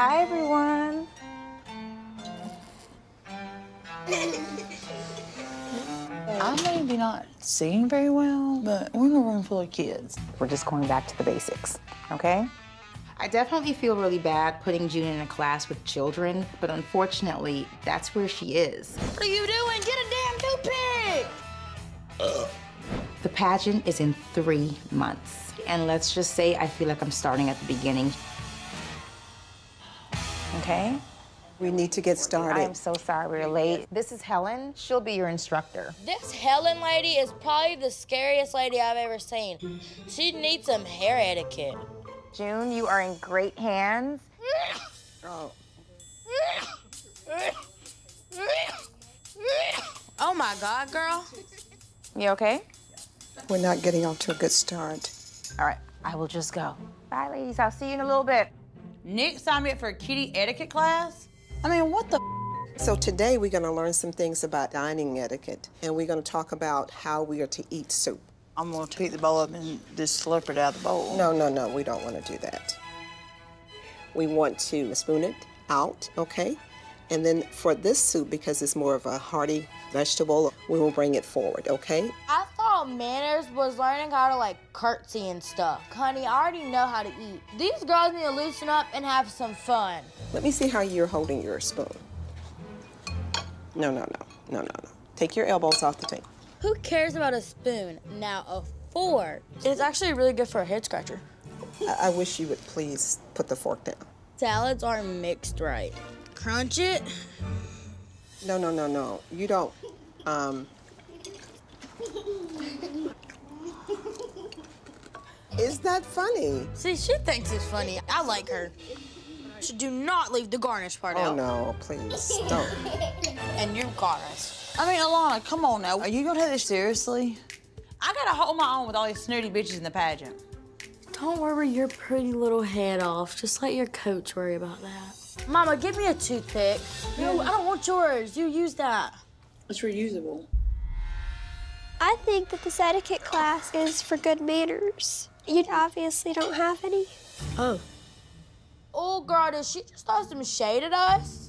Hi, everyone. I may be not seeing very well, but we're in a room full of kids. We're just going back to the basics, okay? I definitely feel really bad putting June in a class with children, but unfortunately, that's where she is. What are you doing? Get a damn toothpick! The pageant is in three months. And let's just say I feel like I'm starting at the beginning. Okay? We need to get started. I'm so sorry we're late. This is Helen. She'll be your instructor. This Helen lady is probably the scariest lady I've ever seen. She needs some hair etiquette. June, you are in great hands. Oh, Oh my God, girl. You okay? we're not getting off to a good start. All right, I will just go. Bye, ladies. I'll see you in a little bit. Nick signed me up for a kiddie etiquette class? I mean, what the So today we're going to learn some things about dining etiquette, and we're going to talk about how we are to eat soup. I'm gonna pick the bowl up and just slurp it out of the bowl. No, no, no, we don't want to do that. We want to spoon it out, okay? And then for this soup, because it's more of a hearty vegetable, we will bring it forward, okay? I thought manners was learning how to like curtsy and stuff. Honey, I already know how to eat. These girls need to loosen up and have some fun. Let me see how you're holding your spoon. No, no, no, no, no, no. Take your elbows off the table. Who cares about a spoon? Now a fork. It's actually really good for a head scratcher. I, I wish you would please put the fork down. Salads are mixed right. Crunch it. No, no, no, no. You don't. Um. Is that funny? See, she thinks it's funny. I like her. So do not leave the garnish part Oh out. no, please don't. And you garnish. I mean, Alana, come on now. Are you gonna take this seriously? I gotta hold my own with all these snooty bitches in the pageant. Don't worry your pretty little head off. Just let your coach worry about that. Mama, give me a toothpick. No, I don't want yours. You use that. It's reusable. I think that this etiquette class is for good manners. You obviously don't have any. Oh. Oh, girl, did she just throw some shade at us?